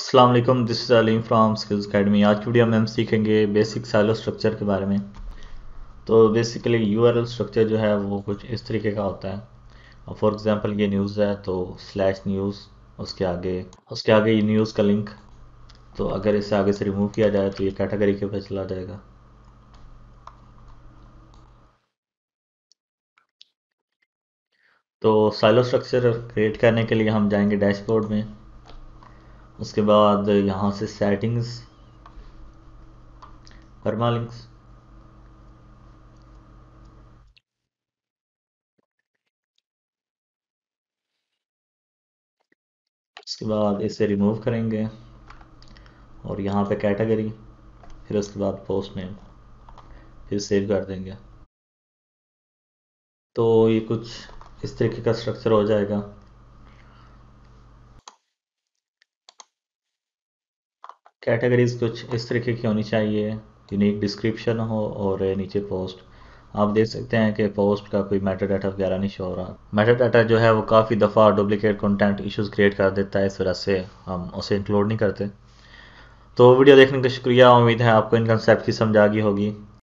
वालेकुम this is Aleem from Skills Academy आज की वीडियो में हम सीखेंगे बेसिक साइलो स्ट्रक्चर के बारे में। तो बेसिकली यूआरएल स्ट्रक्चर जो है, वो कुछ इस तरीके का होता है। फॉर एग्जांपल ये न्यूज़ है तो स्लैश न्यूज़ उसके आगे उसके आगे ये न्यूज़ का लिंक तो अगर इसे आगे से रिमूव किया जाए तो ये कैटेगरी के ऊपर चला जाएगा। तो साइलो स्ट्रक्चर क्रिएट करने के लिए हम जाएँगे डैशबोर्ड में। उसके बाद यहाँ से सेटिंग्स परमालिंक्स उसके बाद इसे रिमूव करेंगे और यहाँ पे कैटेगरी फिर उसके बाद पोस्ट नेम फिर सेव कर देंगे। तो ये कुछ इस तरीके का स्ट्रक्चर हो जाएगा। कैटेगरीज कुछ इस तरीके की होनी चाहिए यूनिक डिस्क्रिप्शन हो और नीचे पोस्ट आप देख सकते हैं कि पोस्ट का कोई मेटा डाटा वगैरह नहीं शो हो रहा। मेटा डाटा जो है वो काफ़ी दफ़ा डुप्लीकेट कंटेंट इश्यूज़ क्रिएट कर देता है इस वजह से हम उसे इंक्लूड नहीं करते। तो वीडियो देखने का शुक्रिया, उम्मीद है आपको इन कंसेप्ट की समझ आ गई होगी।